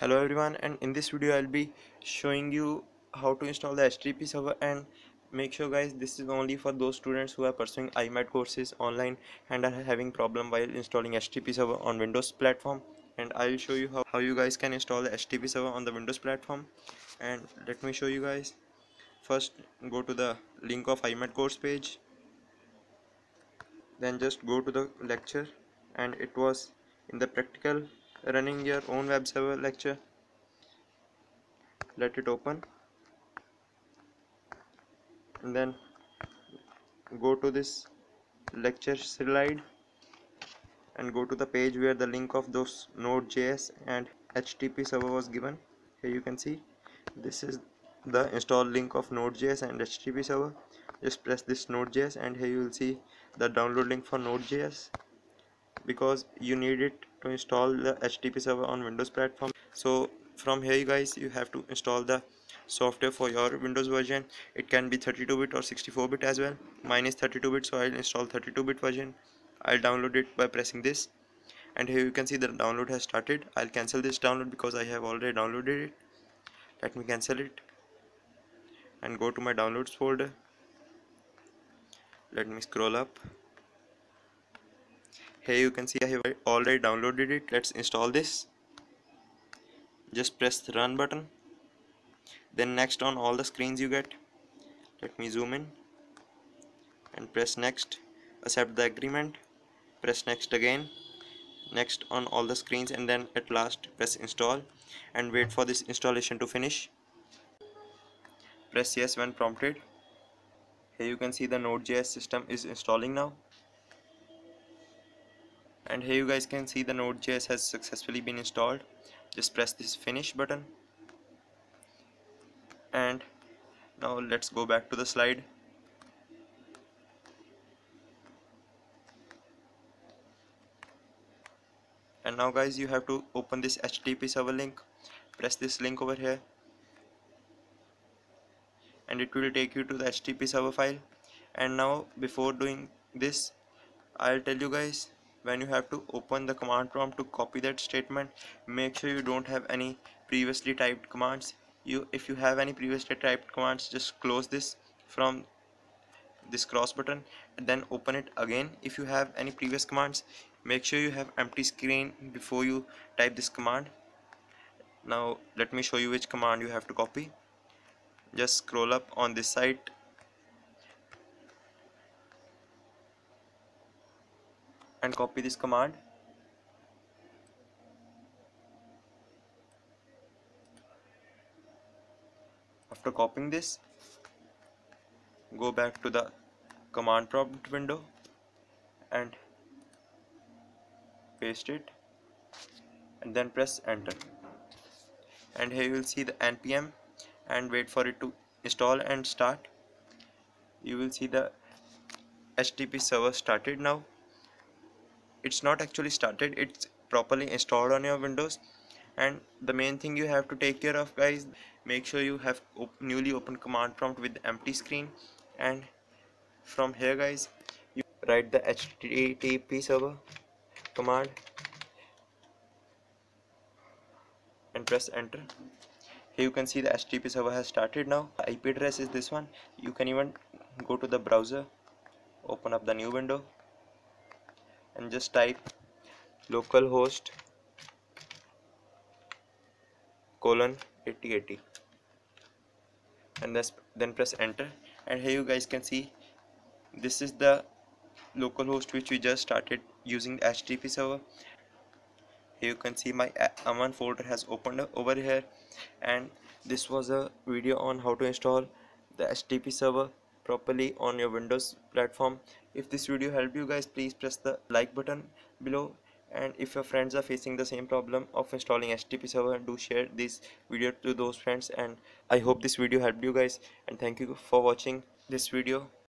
hello everyone and in this video I'll be showing you how to install the HTTP server and make sure guys this is only for those students who are pursuing IMAD courses online and are having problem while installing HTTP server on Windows platform. And I'll show you how, how you guys can install the HTTP server on the Windows platform. And let me show you guys. First go to the link of IMAD course page. Then just go to the lecture. And it was in the practical running your own web server lecture. Let it open. And then go to this lecture slide and go to the page where the link of those node.js and http server was given. Here you can see this is the install link of node.js and http server. Just press this node.js and here you will see the download link for node.js because you need it to install the HTTP server on Windows platform. So from here you guys you have to install the software for your Windows version. It can be 32-bit or 64-bit as well. Mine is 32-bit so I'll install 32-bit version. I'll download it by pressing this. And here you can see the download has started. I'll cancel this download because I have already downloaded it. Let me cancel it and go to my downloads folder. Let me scroll up here you can see I have already downloaded it. Let's install this. Just press the run button. Then next on all the screens you get. Let me zoom in. And press next. Accept the agreement. Press next again. Next on all the screens and then at last press install. And wait for this installation to finish. Press yes when prompted. Here you can see the node.js system is installing now and here you guys can see the node.js has successfully been installed. Just press this finish button. And now let's go back to the slide. And now guys you have to open this http server link. Press this link over here. And it will take you to the http server file. And now before doing this I'll tell you guys when you have to open the command prompt to copy that statement make sure you don't have any previously typed commands. You if you have any previously typed commands just close this from this cross button and then open it again. If you have any previous commands make sure you have empty screen before you type this command. Now let me show you which command you have to copy. Just scroll up on this side and copy this command. After copying this go back to the command prompt window and paste it and then press enter. And here you will see the npm and wait for it to install and start. You will see the http server started now it's not actually started it's properly installed on your windows. And the main thing you have to take care of guys make sure you have op newly opened command prompt with empty screen. And from here guys you write the http server command and press enter. Here you can see the http server has started now. The ip address is this one. You can even go to the browser open up the new window and just type localhost colon 8080 and then press enter. And here you guys can see this is the localhost which we just started using the HTTP server. Here you can see my aman folder has opened over here. And this was a video on how to install the HTTP server properly on your Windows platform. If this video helped you guys please press the like button below. And if your friends are facing the same problem of installing HTTP server do share this video to those friends. And I hope this video helped you guys. And thank you for watching this video